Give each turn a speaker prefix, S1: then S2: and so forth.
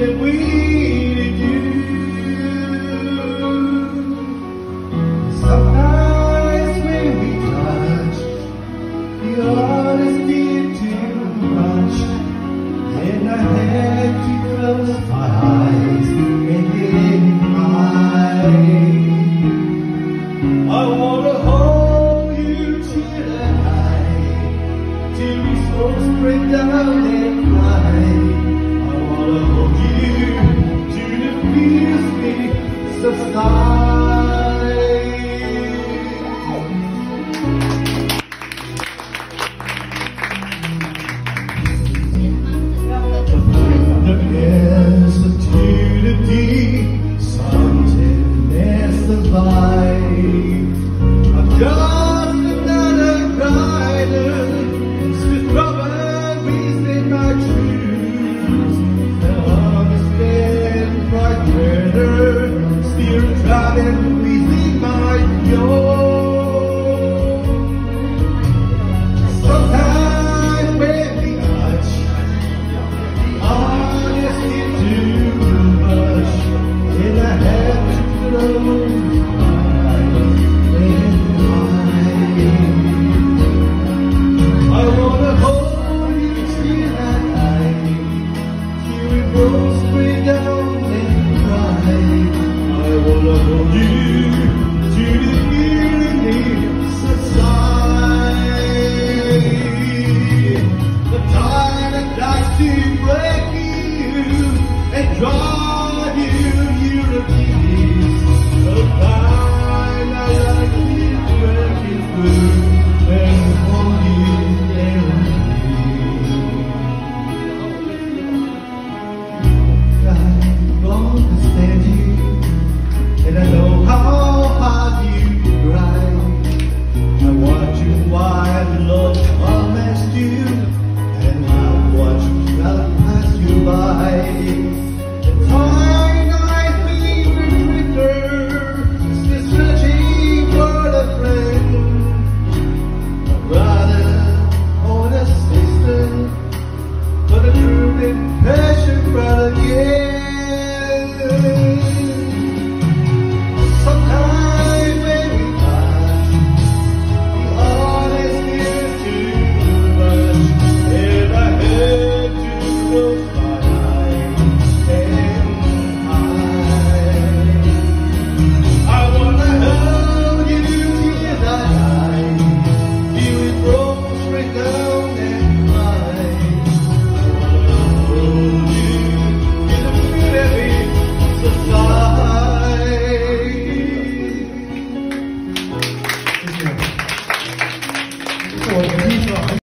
S1: that we needed you. Sometimes when we touch, the honesty too much, and I to close my eyes and. I wanna hold you till till we both break down and cry. passion the game.